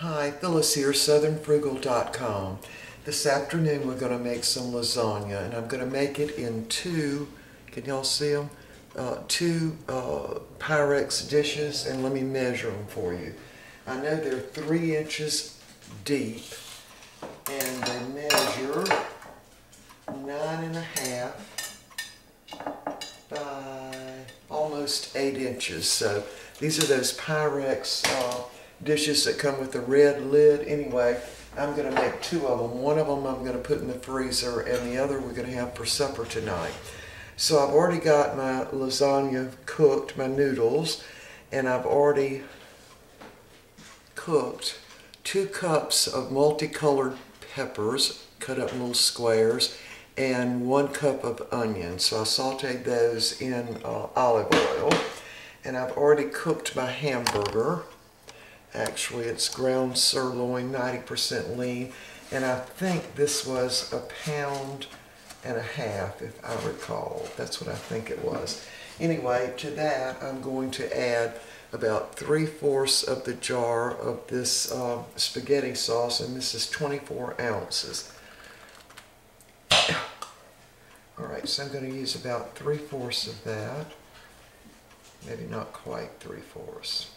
Hi, Phyllis here, southernfrugal.com. This afternoon we're going to make some lasagna and I'm going to make it in two, can y'all see them? Uh, two uh, Pyrex dishes and let me measure them for you. I know they're three inches deep and they measure nine and a half by almost eight inches. So these are those Pyrex uh, dishes that come with the red lid. Anyway, I'm going to make two of them. One of them I'm going to put in the freezer and the other we're going to have for supper tonight. So I've already got my lasagna cooked, my noodles, and I've already cooked two cups of multicolored peppers, cut up in little squares, and one cup of onions. So I sauteed those in uh, olive oil. And I've already cooked my hamburger. Actually, it's ground sirloin, 90% lean. And I think this was a pound and a half, if I recall. That's what I think it was. Anyway, to that, I'm going to add about three-fourths of the jar of this uh, spaghetti sauce, and this is 24 ounces. All right, so I'm going to use about three-fourths of that. Maybe not quite three-fourths.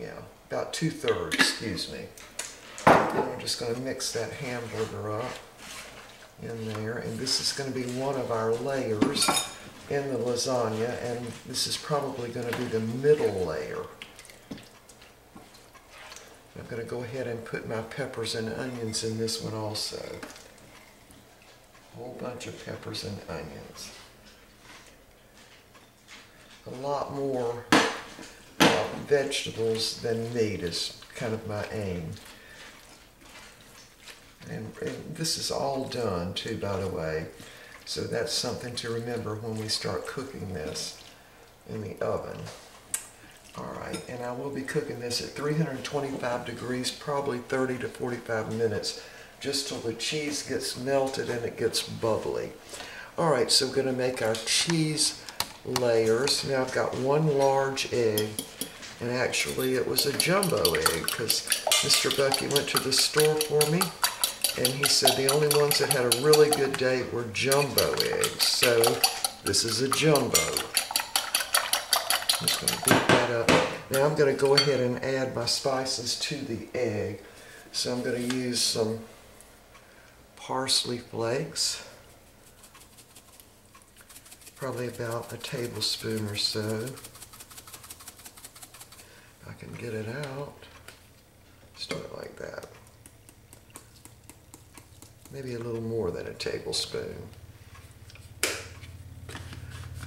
Yeah, about two-thirds, excuse me. We're just going to mix that hamburger up in there. And this is going to be one of our layers in the lasagna. And this is probably going to be the middle layer. I'm going to go ahead and put my peppers and onions in this one also. A whole bunch of peppers and onions. A lot more uh, vegetables than meat is kind of my aim. And, and this is all done too, by the way. So that's something to remember when we start cooking this in the oven. All right, and I will be cooking this at 325 degrees, probably 30 to 45 minutes, just till the cheese gets melted and it gets bubbly. All right, so we're gonna make our cheese layers. Now I've got one large egg, and actually it was a jumbo egg because Mr. Bucky went to the store for me and he said the only ones that had a really good date were jumbo eggs. So this is a jumbo. I'm just going to beat that up. Now I'm going to go ahead and add my spices to the egg. So I'm going to use some parsley flakes. Probably about a tablespoon or so. I can get it out. Start like that maybe a little more than a tablespoon.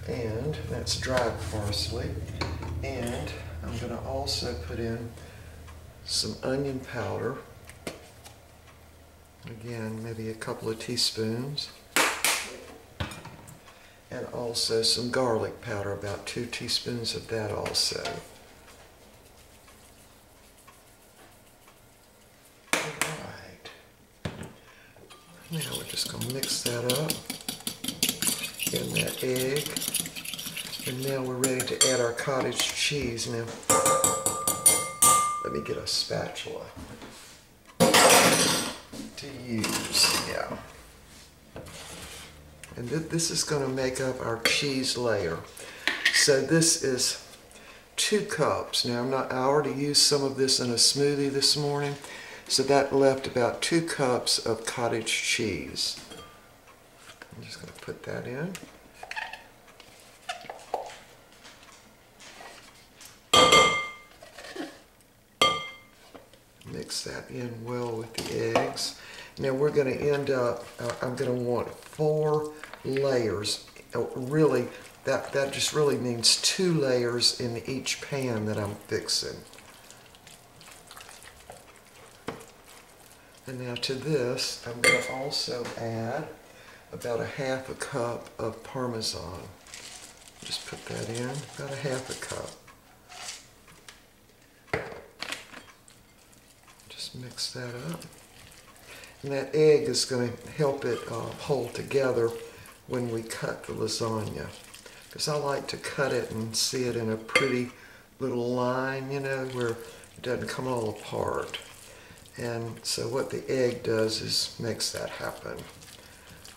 And that's dried parsley. And I'm going to also put in some onion powder. Again, maybe a couple of teaspoons. And also some garlic powder, about two teaspoons of that also. Now we're just going to mix that up in that egg. And now we're ready to add our cottage cheese. Now, let me get a spatula to use. Yeah. And th this is going to make up our cheese layer. So this is two cups. Now I'm not, I already used some of this in a smoothie this morning. So that left about two cups of cottage cheese. I'm just going to put that in. Mix that in well with the eggs. Now we're going to end up, uh, I'm going to want four layers. Oh, really, that, that just really means two layers in each pan that I'm fixing. And now to this, I'm going to also add about a half a cup of Parmesan. Just put that in, about a half a cup. Just mix that up. And that egg is going to help it uh, hold together when we cut the lasagna. Because I like to cut it and see it in a pretty little line, you know, where it doesn't come all apart. And so what the egg does is makes that happen.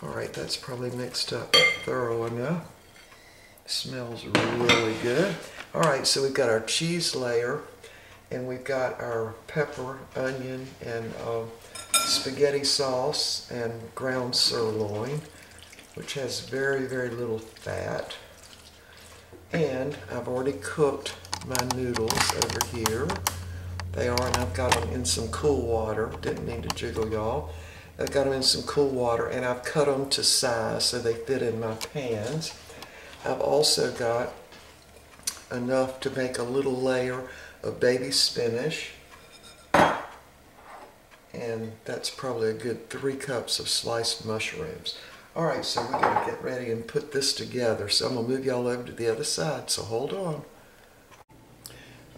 All right, that's probably mixed up thorough enough. Smells really good. All right, so we've got our cheese layer and we've got our pepper, onion, and uh, spaghetti sauce and ground sirloin, which has very, very little fat. And I've already cooked my noodles over here. They are, and I've got them in some cool water. Didn't need to jiggle y'all. I've got them in some cool water and I've cut them to size so they fit in my pans. I've also got enough to make a little layer of baby spinach. And that's probably a good three cups of sliced mushrooms. All right, so we're gonna get ready and put this together. So I'm gonna move y'all over to the other side, so hold on.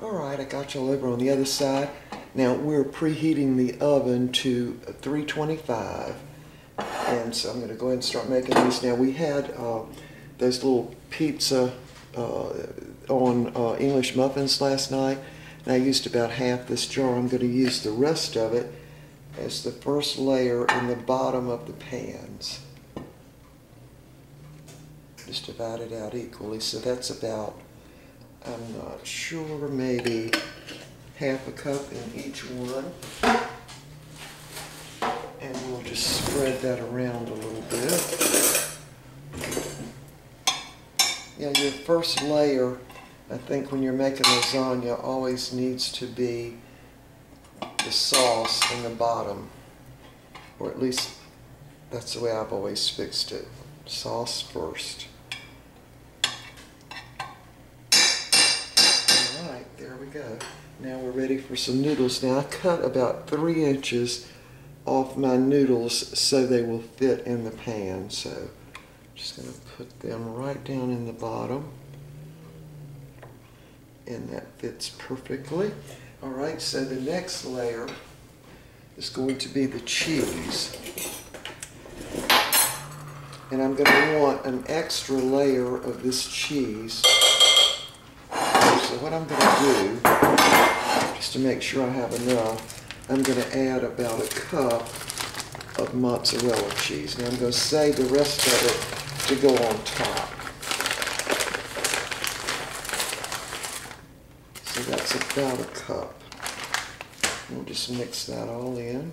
All right, I got y'all over on the other side. Now we're preheating the oven to 325. And so I'm gonna go ahead and start making these. Now we had uh, those little pizza uh, on uh, English muffins last night. And I used about half this jar. I'm gonna use the rest of it as the first layer in the bottom of the pans. Just divide it out equally. So that's about I'm not sure, maybe half a cup in each one. And we'll just spread that around a little bit. Yeah, your first layer, I think when you're making lasagna, always needs to be the sauce in the bottom. Or at least that's the way I've always fixed it. Sauce first. All right, there we go. Now we're ready for some noodles. Now I cut about three inches off my noodles so they will fit in the pan. So I'm just going to put them right down in the bottom. And that fits perfectly. All right, so the next layer is going to be the cheese. And I'm going to want an extra layer of this cheese so what I'm going to do, just to make sure I have enough, I'm going to add about a cup of mozzarella cheese. Now I'm going to save the rest of it to go on top. So that's about a cup. We'll just mix that all in.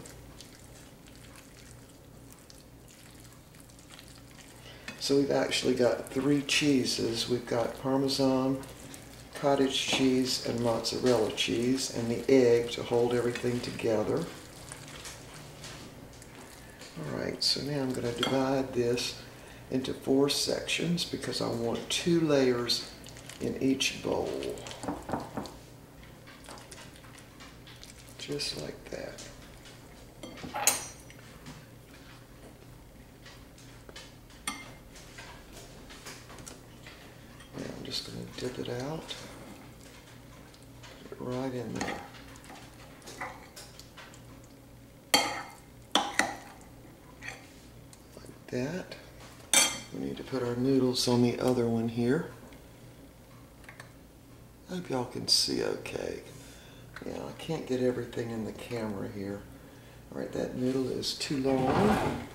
So we've actually got three cheeses. We've got Parmesan, cottage cheese and mozzarella cheese and the egg to hold everything together. Alright, so now I'm going to divide this into four sections because I want two layers in each bowl. Just like that. Now I'm just going to dip it out right in there. Like that. We need to put our noodles on the other one here. I hope y'all can see okay. Yeah, I can't get everything in the camera here. All right, that noodle is too long.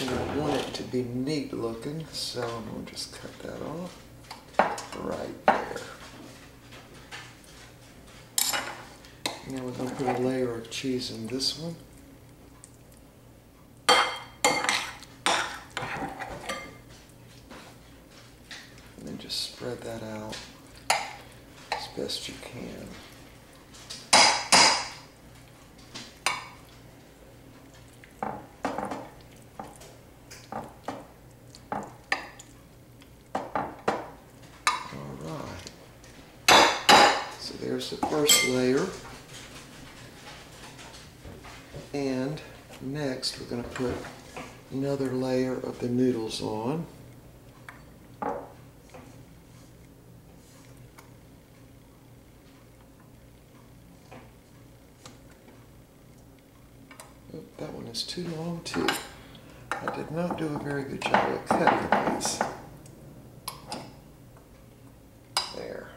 And I want it to be neat looking, so I'm going to just cut that off right there. Now we're going to put a layer of cheese in this one. And then just spread that out as best you can. There's the first layer. And next we're going to put another layer of the noodles on. That one is too long too. I did not do a very good job of cutting these. There.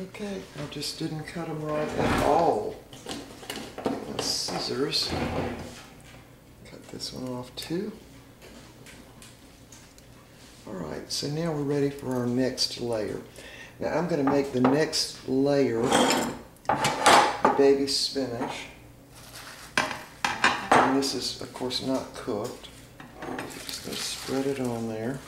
Okay, I just didn't cut them right at all. My scissors. Cut this one off too. All right, so now we're ready for our next layer. Now I'm going to make the next layer the baby spinach. And this is, of course, not cooked. Just going to spread it on there.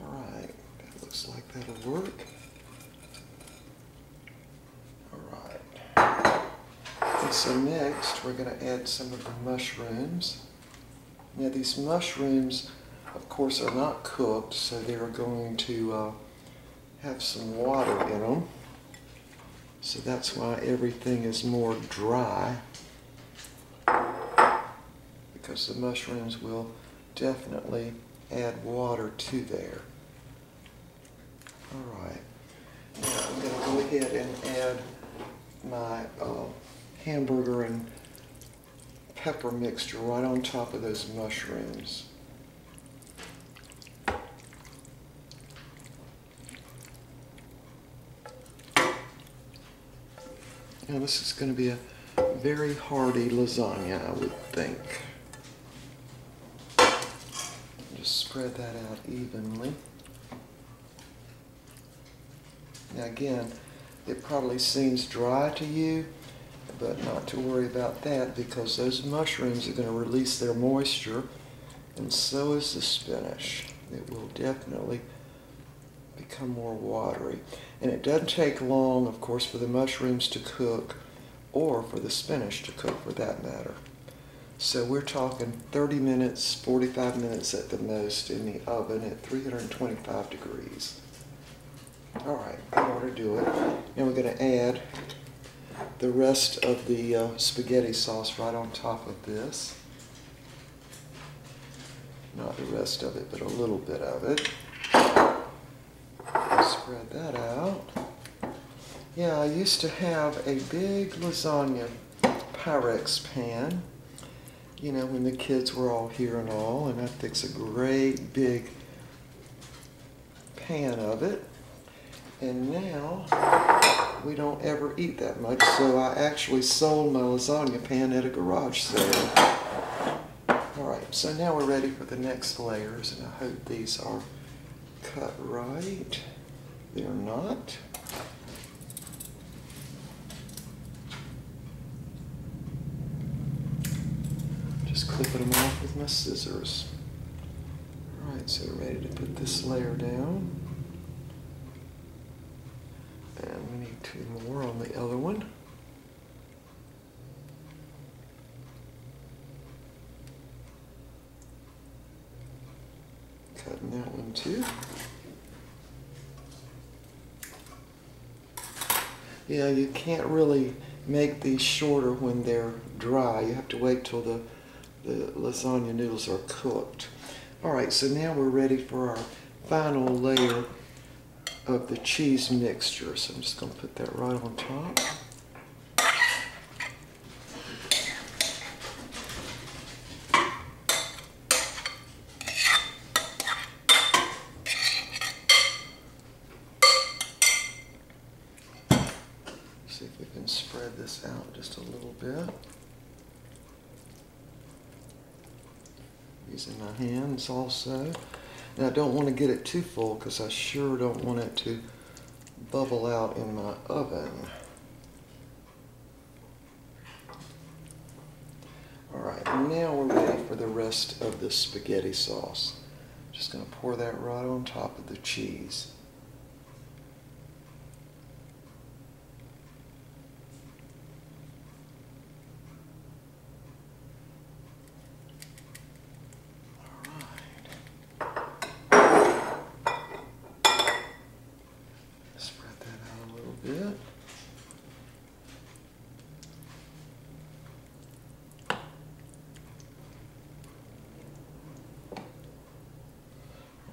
All right, that looks like that'll work. All right. And so next, we're going to add some of the mushrooms. Now these mushrooms, of course, are not cooked, so they're going to uh, have some water in them. So that's why everything is more dry. Because the mushrooms will definitely add water to there. All right. Now I'm going to go ahead and add my uh, hamburger and pepper mixture right on top of those mushrooms. Now this is going to be a very hearty lasagna, I would think. Just spread that out evenly. Now again, it probably seems dry to you, but not to worry about that because those mushrooms are going to release their moisture and so is the spinach. It will definitely become more watery. And it doesn't take long, of course, for the mushrooms to cook or for the spinach to cook for that matter. So we're talking 30 minutes, 45 minutes at the most in the oven at 325 degrees. All right, that ought to do it. Now we're going to add the rest of the uh, spaghetti sauce right on top of this. Not the rest of it, but a little bit of it. Spread that out. Yeah, I used to have a big lasagna Pyrex pan, you know, when the kids were all here and all, and I fixed a great big pan of it. And now we don't ever eat that much, so I actually sold my lasagna pan at a garage sale. All right, so now we're ready for the next layers, and I hope these are cut right. They're not. Just clipping them off with my scissors. All right, so we're ready to put this layer down. And we need two more on the other one. That one too. Yeah, you can't really make these shorter when they're dry. You have to wait till the, the lasagna noodles are cooked. All right, so now we're ready for our final layer of the cheese mixture. So I'm just going to put that right on top. See if we can spread this out just a little bit. Using hands also. Now I don't want to get it too full because I sure don't want it to bubble out in my oven. Alright, now we're ready for the rest of the spaghetti sauce. Just going to pour that right on top of the cheese. Spread that out a little bit.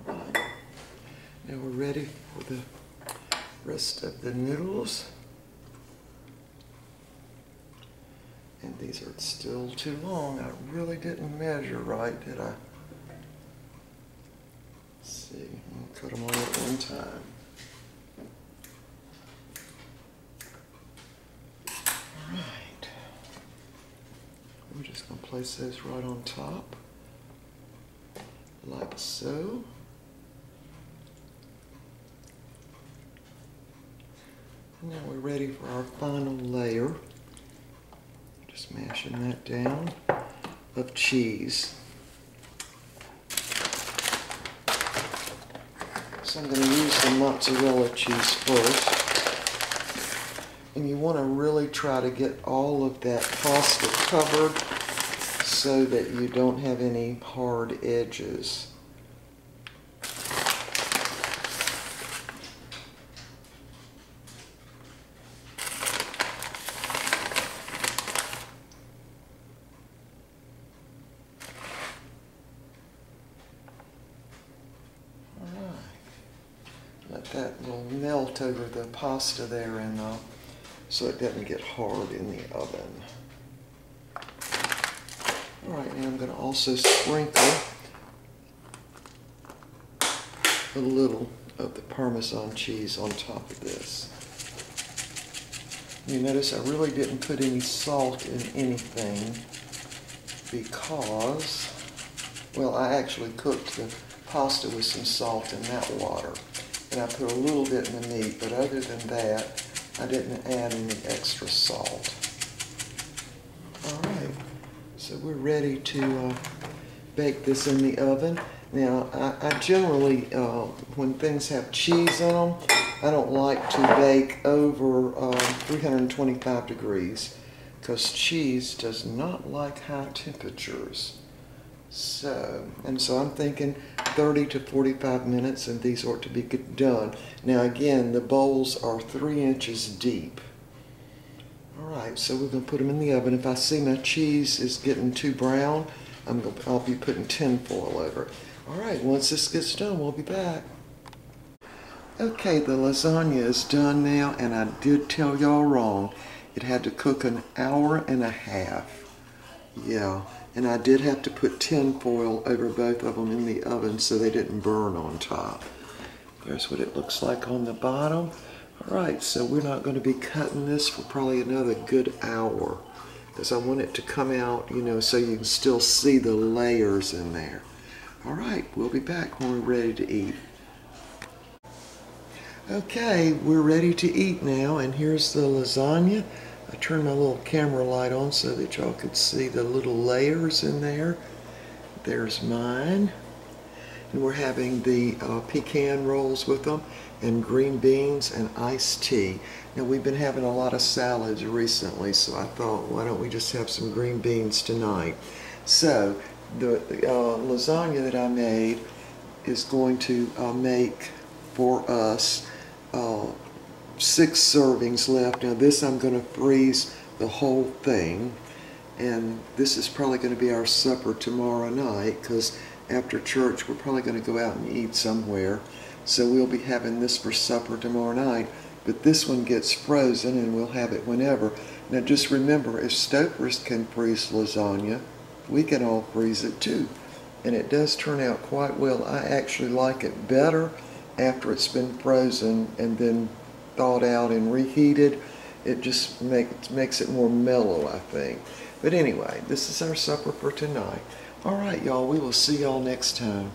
Alright. Now we're ready for the rest of the noodles. And these are still too long. I really didn't measure right, did I? Let's see, I'll cut them all at one time. All right. We're just gonna place those right on top, like so. Now we're ready for our final layer. Just mashing that down of cheese. So I'm going to use the mozzarella cheese first. And you want to really try to get all of that pasta covered so that you don't have any hard edges. Let that will melt over the pasta there and uh, so it doesn't get hard in the oven. All right, now I'm going to also sprinkle a little of the Parmesan cheese on top of this. You notice I really didn't put any salt in anything because, well, I actually cooked the pasta with some salt in that water and I put a little bit in the meat, but other than that, I didn't add any extra salt. All right, so we're ready to uh, bake this in the oven. Now, I, I generally, uh, when things have cheese in them, I don't like to bake over uh, 325 degrees because cheese does not like high temperatures. So, and so I'm thinking 30 to 45 minutes and these ought to be done. Now again, the bowls are three inches deep. All right, so we're gonna put them in the oven. If I see my cheese is getting too brown, I'm gonna, I'll be putting tin foil over it. All right, once this gets done, we'll be back. Okay, the lasagna is done now, and I did tell y'all wrong. It had to cook an hour and a half. Yeah and I did have to put tin foil over both of them in the oven so they didn't burn on top. There's what it looks like on the bottom. All right, so we're not going to be cutting this for probably another good hour because I want it to come out, you know, so you can still see the layers in there. All right, we'll be back when we're ready to eat. Okay, we're ready to eat now, and here's the lasagna. I turned my little camera light on so that y'all could see the little layers in there. There's mine. And we're having the uh, pecan rolls with them and green beans and iced tea. Now we've been having a lot of salads recently, so I thought, why don't we just have some green beans tonight? So the uh, lasagna that I made is going to uh, make for us uh, six servings left. Now this I'm going to freeze the whole thing and this is probably going to be our supper tomorrow night because after church we're probably going to go out and eat somewhere. So we'll be having this for supper tomorrow night. But this one gets frozen and we'll have it whenever. Now just remember, if Stouffer's can freeze lasagna, we can all freeze it too. And it does turn out quite well. I actually like it better after it's been frozen and then thawed out and reheated, it just make, makes it more mellow, I think. But anyway, this is our supper for tonight. All right, y'all, we will see y'all next time.